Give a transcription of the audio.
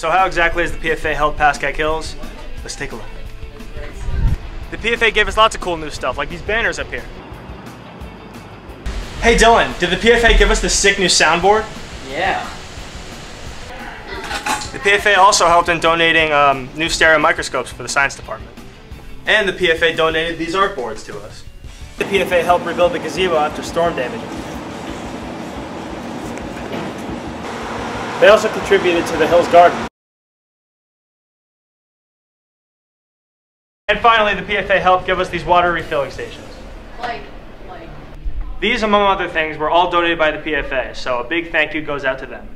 So how exactly has the PFA helped Pascack Hills? Let's take a look. The PFA gave us lots of cool new stuff, like these banners up here. Hey Dylan, did the PFA give us the sick new soundboard? Yeah. The PFA also helped in donating um, new stereo microscopes for the science department. And the PFA donated these art boards to us. The PFA helped rebuild the gazebo after storm damage. They also contributed to the Hills Garden. And finally, the PFA helped give us these water refilling stations. Like, like. These, among other things, were all donated by the PFA, so a big thank you goes out to them.